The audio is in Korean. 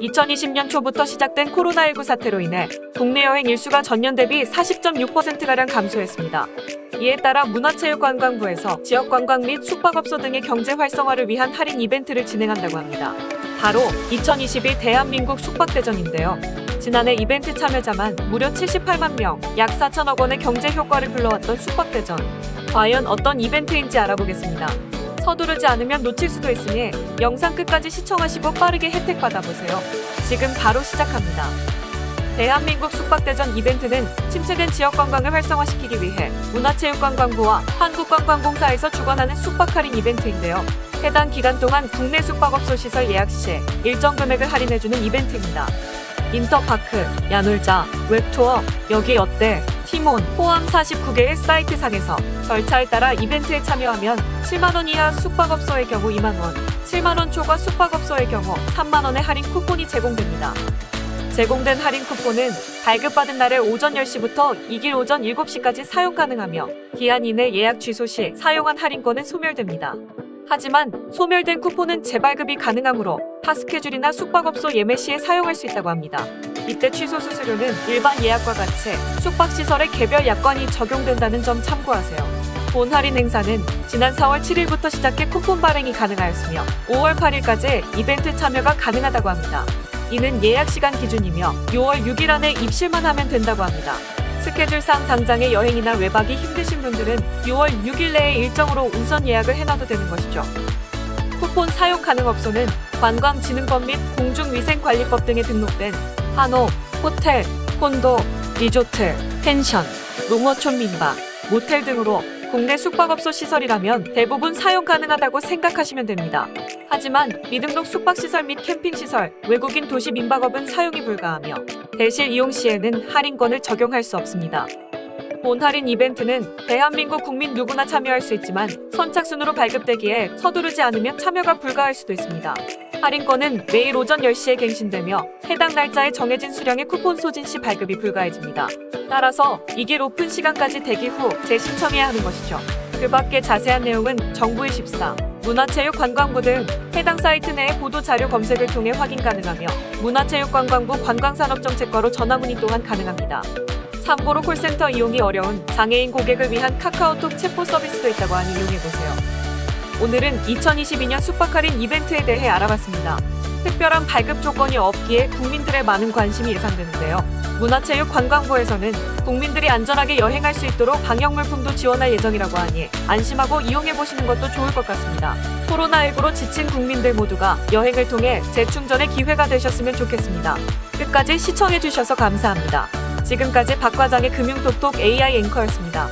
2020년 초부터 시작된 코로나19 사태로 인해 국내 여행 일수가 전년 대비 40.6%가량 감소했습니다. 이에 따라 문화체육관광부에서 지역관광 및 숙박업소 등의 경제 활성화를 위한 할인 이벤트를 진행한다고 합니다. 바로 2022 대한민국 숙박대전인데요. 지난해 이벤트 참여자만 무려 78만 명, 약 4천억 원의 경제 효과를 불러왔던 숙박대전. 과연 어떤 이벤트인지 알아보겠습니다. 서두르지 않으면 놓칠 수도 있으니 영상 끝까지 시청하시고 빠르게 혜택 받아보세요. 지금 바로 시작합니다. 대한민국 숙박대전 이벤트는 침체된 지역 관광을 활성화시키기 위해 문화체육관광부와 한국관광공사에서 주관하는 숙박 할인 이벤트인데요. 해당 기간 동안 국내 숙박업소 시설 예약 시 일정 금액을 할인해주는 이벤트입니다. 인터파크, 야놀자, 웹투어, 여기 어때, 티몬 포함 49개의 사이트상에서 절차에 따라 이벤트에 참여하면 7만원 이하 숙박업소의 경우 2만원, 7만원 초과 숙박업소의 경우 3만원의 할인 쿠폰이 제공됩니다. 제공된 할인 쿠폰은 발급받은 날의 오전 10시부터 2일 오전 7시까지 사용 가능하며 기한 이내 예약 취소 시 사용한 할인권은 소멸됩니다. 하지만 소멸된 쿠폰은 재발급이 가능하므로 타 스케줄이나 숙박업소 예매 시에 사용할 수 있다고 합니다. 이때 취소 수수료는 일반 예약과 같이 숙박시설의 개별 약관이 적용된다는 점 참고하세요. 본 할인 행사는 지난 4월 7일부터 시작해 쿠폰 발행이 가능하였으며 5월 8일까지 이벤트 참여가 가능하다고 합니다. 이는 예약 시간 기준이며 6월 6일 안에 입실만 하면 된다고 합니다. 스케줄상 당장의 여행이나 외박이 힘드신 분들은 6월 6일 내에 일정으로 우선 예약을 해놔도 되는 것이죠. 쿠폰 사용 가능 업소는 관광진흥법 및 공중위생관리법 등에 등록된 한옥, 호텔, 콘도, 리조트, 펜션, 농어촌 민박, 모텔 등으로 국내 숙박업소 시설이라면 대부분 사용 가능하다고 생각하시면 됩니다. 하지만 미등록 숙박시설 및 캠핑시설, 외국인 도시 민박업은 사용이 불가하며 대실 이용 시에는 할인권을 적용할 수 없습니다. 본 할인 이벤트는 대한민국 국민 누구나 참여할 수 있지만 선착순으로 발급되기에 서두르지 않으면 참여가 불가할 수도 있습니다. 할인권은 매일 오전 10시에 갱신되며 해당 날짜에 정해진 수량의 쿠폰 소진 시 발급이 불가해집니다. 따라서 익일 오픈 시간까지 대기 후 재신청해야 하는 것이죠. 그 밖에 자세한 내용은 정부24, 문화체육관광부 등 해당 사이트 내의 보도 자료 검색을 통해 확인 가능하며 문화체육관광부 관광산업정책과로 전화 문의 또한 가능합니다. 참고로 콜센터 이용이 어려운 장애인 고객을 위한 카카오톡 챗봇 서비스도 있다고 하니 이용해보세요. 오늘은 2022년 숙박 할인 이벤트에 대해 알아봤습니다. 특별한 발급 조건이 없기에 국민들의 많은 관심이 예상되는데요. 문화체육관광부에서는 국민들이 안전하게 여행할 수 있도록 방역물품도 지원할 예정이라고 하니 안심하고 이용해보시는 것도 좋을 것 같습니다. 코로나19로 지친 국민들 모두가 여행을 통해 재충전의 기회가 되셨으면 좋겠습니다. 끝까지 시청해주셔서 감사합니다. 지금까지 박 과장의 금융톡톡 AI 앵커였습니다.